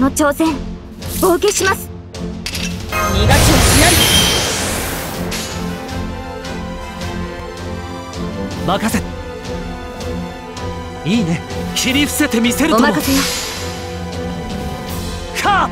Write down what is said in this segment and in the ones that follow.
の挑戦お受けします。逃がしはしない。任せ。いいね。切り伏せてみせるとおも任せよ。か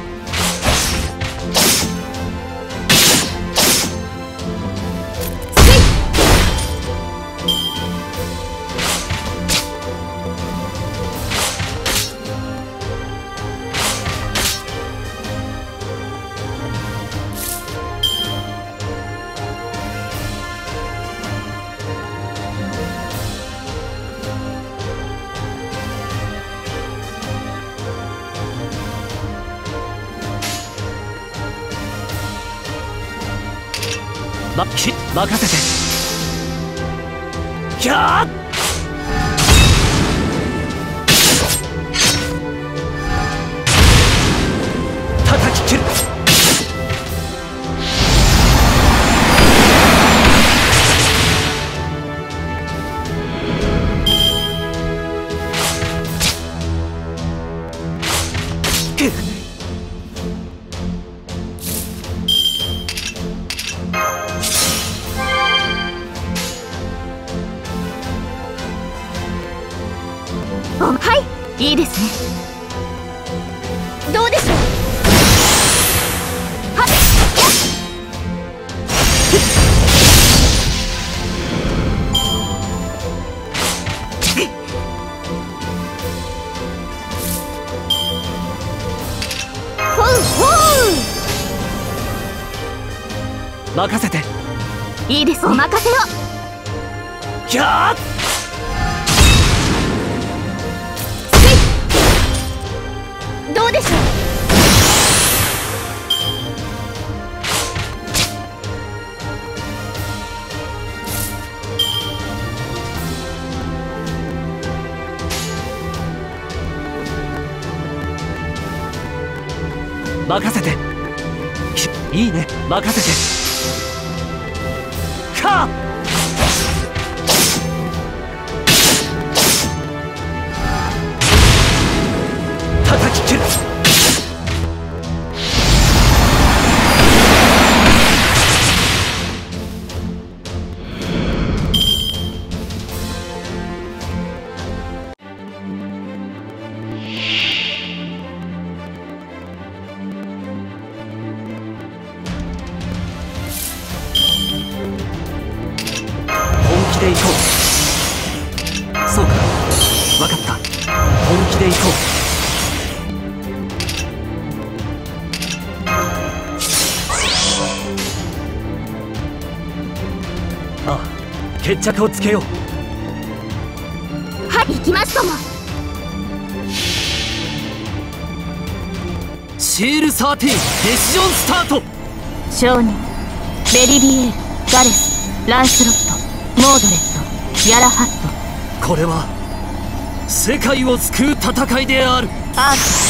まき任せて。キャーいいいですね。どうでしょうはほうほ任せて。ういいです。お任せを。キャーどうでしょう？任せて。いいね。任せて。か叩で行こうそうか。分かった。本気で行こう。ああ決着をつけよう。はい行きますとも。シール13デシジョンスタート。商人ベリビエールガレスランスロットモードレットヤラハット。これは世界を救う戦いである。アース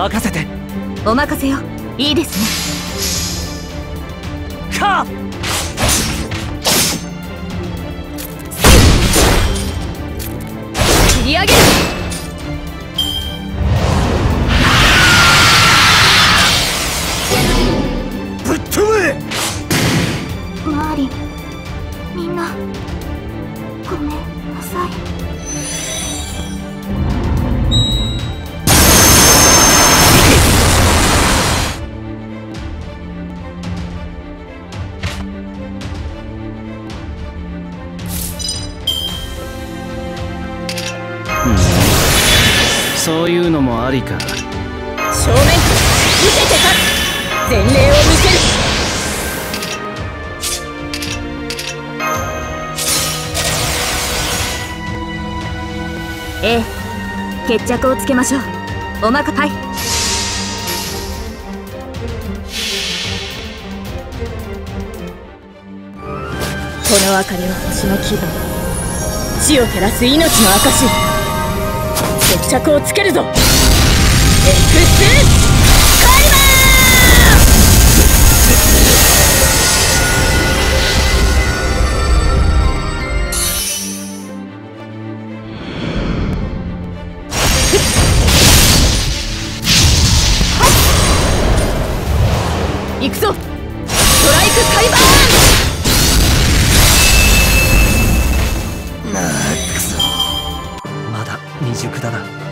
任せて。お任せよ。いいですね。か切り上げるそういうのもありか。正面から見せて立前例を見せる。ええ。決着をつけましょう。おまかはいこの明かりは星の希望地を照らす命の証決着をつけるぞ。エ未熟だな。